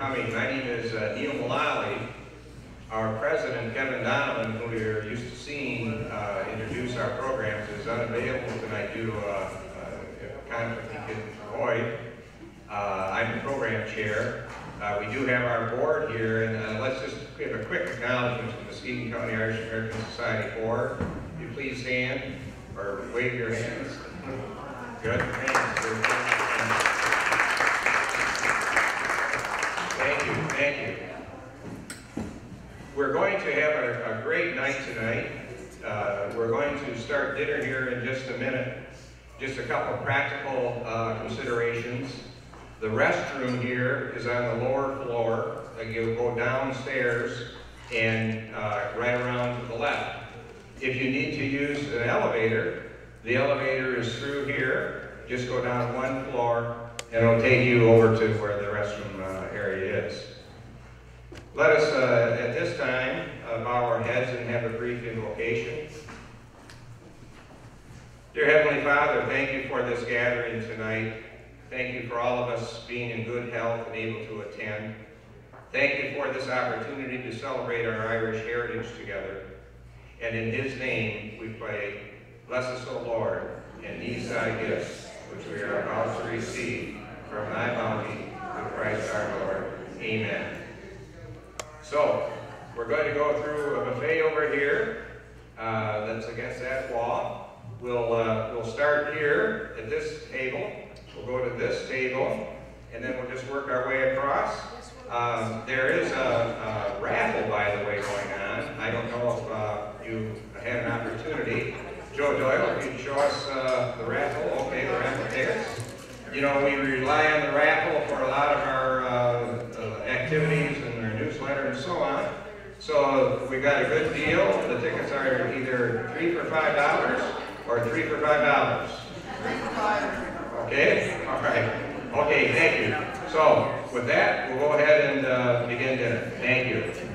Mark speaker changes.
Speaker 1: coming. My name is uh, Neil Mullally. Our president, Kevin Donovan, who you're used to seeing uh, introduce our programs, is unavailable tonight due to a, a conflict he can avoid. Uh, I'm the program chair. Uh, we do have our board here, and uh, let's just give a quick acknowledgement to the Muskegon County Irish American Society Board. Will you please stand or wave your hands? Good, thanks. Thank you. We're going to have a, a great night tonight. Uh, we're going to start dinner here in just a minute. Just a couple of practical uh, considerations. The restroom here is on the lower floor. You go downstairs and uh, right around to the left. If you need to use an elevator, the elevator is through here. Just go down one floor and it'll take you over to where the restroom. Let us, uh, at this time, uh, bow our heads and have a brief invocation. Dear Heavenly Father, thank you for this gathering tonight. Thank you for all of us being in good health and able to attend. Thank you for this opportunity to celebrate our Irish heritage together. And in His name we pray, bless us, O Lord, and these thy gifts, which we are about to receive from thy bounty through Christ our Lord. Amen. So, we're going to go through a buffet over here uh, that's against that wall. We'll, uh, we'll start here at this table. We'll go to this table, and then we'll just work our way across. Um, there is a, a raffle, by the way, going on. I don't know if uh, you had an opportunity. Joe Doyle, if you'd show us uh, the raffle. Okay, the raffle tickets. You know, we rely on the raffle and so on. So we got a good deal. The tickets are either three for five dollars or three for five dollars. Okay, all right. Okay, thank you. So with that, we'll go ahead and uh, begin dinner. Thank you.